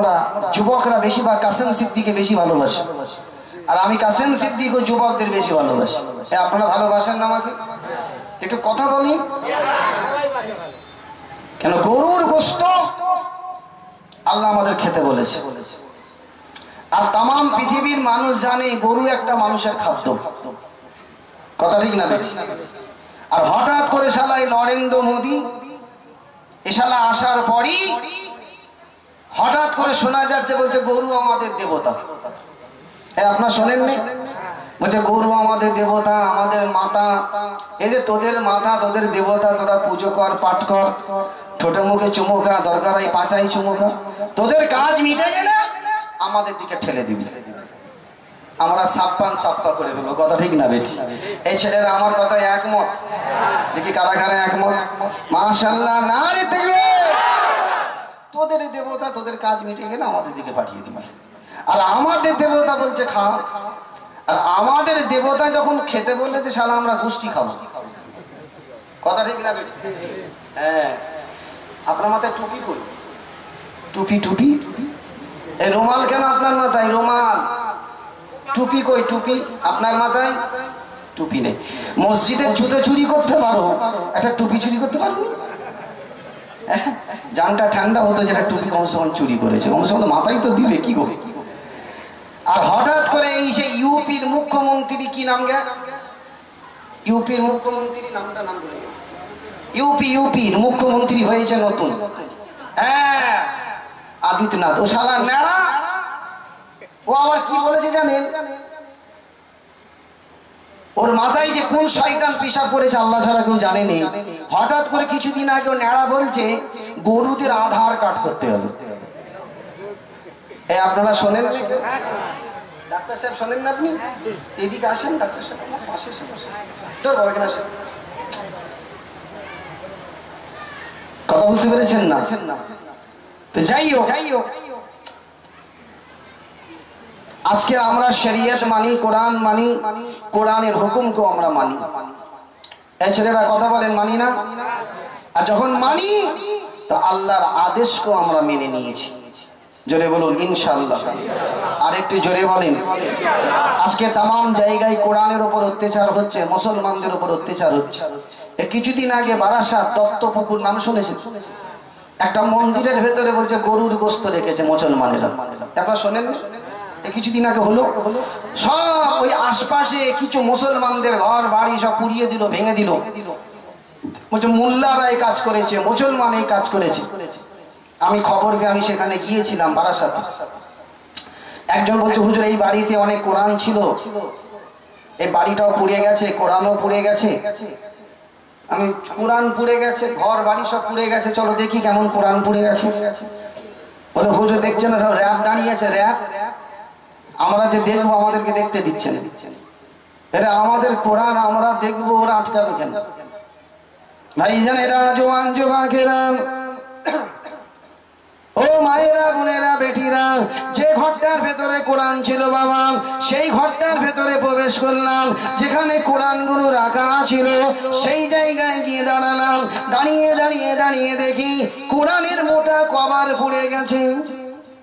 আমরা যুবকরা বেশিরভাগ কাসেম সিদ্দিকে বেশি ভালোবাসে। আর আমি কাসেম সিদ্দিক ও যুবকদের বেশি ভালোবাসি। এ, আপনারা ভালোবাসেন না আমাকে? একটু কথা বলি। কেন গরুর গোস্ত? আল্লাহ আমাদের খেতে বলেছে। আর তাম পৃথিবীর মানুষ জানে গরু একটা মানুষের খাদ্য। কথা ঠিক না আর হঠাৎ করে শালাই নরেন্দ্র মোদী এশালা আসার পরই হঠাৎ করে শোনা যাচ্ছে, বলছে, গরু আমাদের দেবতা। আপনার শোনেননি? বলছে, গরু আমাদের দেবতা, আমাদের মাতা। এই যে তোদের মাথা তোদের দেবতা, তোরা পুজো কর, পাঠ কর। ছোট মুখে চুমুখা দরকার হয় পাঁচাই চুমুখা তোদের কাজ মিটে গেলে আমাদের দিকে ঠেলে দিবি। আমরা সাপ্পান সাপ্পা করে দেবো কথা ঠিক না, বেটি? এই ছেলেরা আমার কথা একমত? দেখি কারা কারা একমত? মাশাল্লাহ না রে দেখবে। তোদের দেবতা, তোদের কাজ মিটে গেলে আমাদের দিকে পাঠিয়ে দিবি। আর আমাদের দেবতা বলছে, খা। আর আমাদের দেবতা যখন খেতে বলেছে শালা, আমরা গোষ্ঠী খাব। কথা ঠিক না হ্যাঁ। আপনার মাথায় টুপি করি টুপি টুপি? এই রুমাল কেন আপনার মাথায়? রুমাল। টুপি কই, টুপি? আপনার মাথায়? টুপি নেই। মসজিদে জুতো চুরি করতে পারো। একটা টুপি চুরি করতে পারব? জানটা ঠান্ডা হতো যেটা টুপি কমসে কম চুরি করেছে। কমসে কম মাথায় তো দিলে কি করে আর হঠাৎ করে এই সে ইউপির মুখ্যমন্ত্রী কি নাম গে ইউপির মুখ্যমন্ত্রী নামটা নাম ইউপি ইউপির মুখ্যমন্ত্রী হয়েছে নতুন। হ্যাঁ আদিত্যনাথ। ও শালা নেড়া ও আবার কি বলেছে জানেন? ওর মাথায় যে কোন শয়তান পিসাব করেছে, আল্লাহ ছাড়া কেউ জানেনি। হঠাৎ করে কিছুদিন আগে ও ন্যাড়া বলছে গরুদের আধার কার্ড করতে হবে। আপনারা শোনেন? ডাক্তার সাহেব শোনেন না আপনি? এদিকে আসেন, ডাক্তার যাই হোক। আজকে আমরা শরিয়ত মানি, কোরআন মানি, কোরআনের হুকুমকেও আমরা মানি। এই ছেলেরা কথা বলেন, মানি না? আর যখন মানি তো আল্লাহর আদেশকেও আমরা মেনে নিয়েছি। জোরে বলুন ইনশাল্লাহ আর একটু জোরে বলেন। আজকে তাম জায়গায় কোরআনের উপর অত্যাচার হচ্ছে, মুসলমানদের উপর অত্যাচার হচ্ছে। কিছুদিন আগে বারাসাত দত্তপুকুর নাম শুনেছেন? একটা মন্দিরের ভেতরে বলছে, গরুর গোস্ত রেখেছে মুসলমানেরা। আপনারা শোনেন কিছুদিন আগে হলো। সব ওই আশপাশে কিছু মুসলমানদের ঘর, বাড়ি সব পুড়িয়ে দিল, ভেঙে দিল। বলছে, মোল্লারা এই কাজ করেছে, মুসলমান এই কাজ করেছে। আমি খবর পেয়ে আমি সেখানে গিয়েছিলাম বারাসাতে। একজন বলছে, হুজুর, এই বাড়িতে অনেক কোরআন ছিল। এই বাড়িটাও পুড়ে গেছে, কোরআনও পুড়ে গেছে। আমি, কোরআন পুড়ে গেছে, ঘর, বাড়ি সব পুড়ে গেছে, চলো দেখি কেমন কোরআন পুড়ে গেছে। বলে, হুজুর দেখছেন না, সব র্যাব দাঁড়িয়েছে র্যাব। আমরা যে দেখব, আমাদেরকে দেখতে দিচ্ছে না। আমাদের কোরআন, আমরা দেখব, ওরা আটকাবে কেন? ভাই জানেরা, জোয়ান যুবাকেরা ও মায়েরা, বোনেরা, বেটিরা, যে ঘরটার ভেতরে কোরআন ছিল বাবা, সেই ঘরটার ভেতরে প্রবেশ করলাম। যেখানে কোরআনগুলো রাখা ছিল, সেই জায়গায় গিয়ে দাঁড়ালাম। দাঁড়িয়ে দাঁড়িয়ে দাঁড়িয়ে দেখি কোরআনের মোটা কভার পুড়ে গেছে।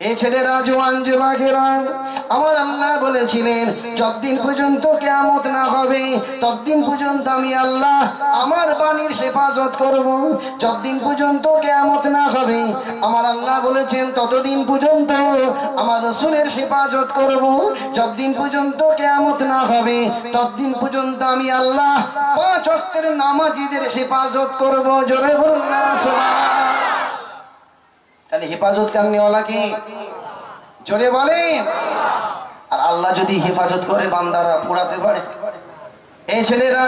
এই ছেলেরা জোয়ান যুবাকেরা আমার আল্লাহ বলেছিলেন, যতদিন পর্যন্ত কেয়ামত না হবে, ততদিন পর্যন্ত আমি আল্লাহ আমার বাণীর হেফাজত করব। যতদিন পর্যন্ত কেয়ামত না হবে, আমার আল্লাহ বলেছেন, ততদিন পর্যন্ত আমার রসুলের হেফাজত করব। যতদিন পর্যন্ত কেয়ামত না হবে, ততদিন পর্যন্ত আমি আল্লাহ পাঁচ অক্টের নামাজিদের হেফাজত করব। জোরে বলুন না সুবহান তাহলে হেফাজত কামনেওয়ালা কি? জোরে বলেন। আর আল্লাহ যদি হেফাজত করে, বান্দারা পোড়াতে পারে। এই ছেলেরা